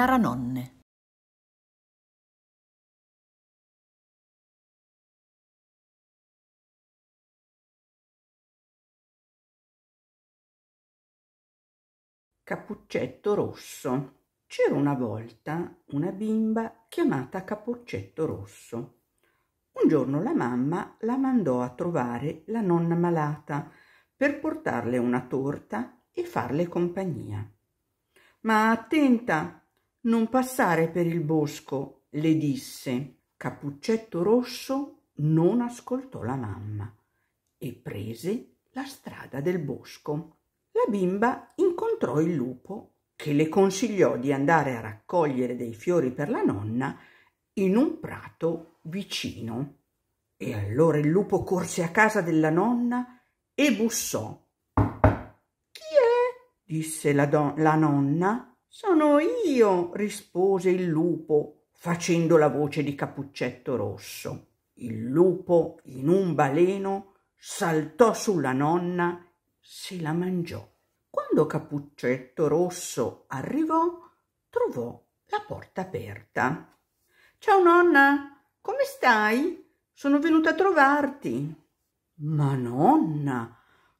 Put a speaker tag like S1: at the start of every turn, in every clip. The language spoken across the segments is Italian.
S1: Naranonne.
S2: Cappuccetto rosso. C'era una volta una bimba chiamata Cappuccetto rosso. Un giorno la mamma la mandò a trovare la nonna malata per portarle una torta e farle compagnia. Ma attenta, non passare per il bosco, le disse. Cappuccetto rosso non ascoltò la mamma e prese la strada del bosco. La bimba incontrò il lupo che le consigliò di andare a raccogliere dei fiori per la nonna in un prato vicino. E allora il lupo corse a casa della nonna e bussò. Chi è? disse la, la nonna. Sono io, rispose il lupo, facendo la voce di Cappuccetto Rosso. Il lupo, in un baleno, saltò sulla nonna, se la mangiò. Quando Cappuccetto Rosso arrivò, trovò la porta aperta. Ciao nonna, come stai? Sono venuta a trovarti. Ma nonna,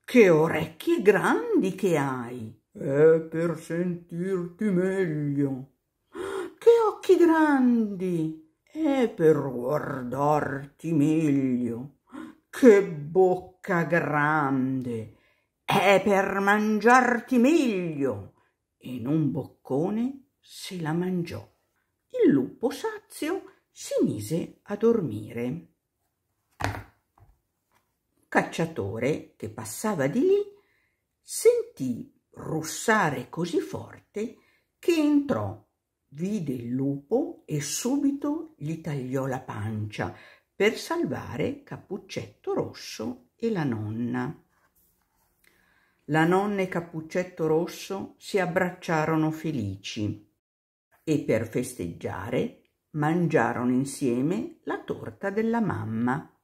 S2: che orecchie grandi che hai! È per sentirti meglio. Che occhi grandi! È per guardarti meglio. Che bocca grande! è per mangiarti meglio. In un boccone se la mangiò. Il lupo sazio si mise a dormire. Un cacciatore che passava di lì sentì russare così forte che entrò, vide il lupo e subito gli tagliò la pancia per salvare Cappuccetto Rosso e la nonna. La nonna e Cappuccetto Rosso si abbracciarono felici e per festeggiare mangiarono insieme la torta della mamma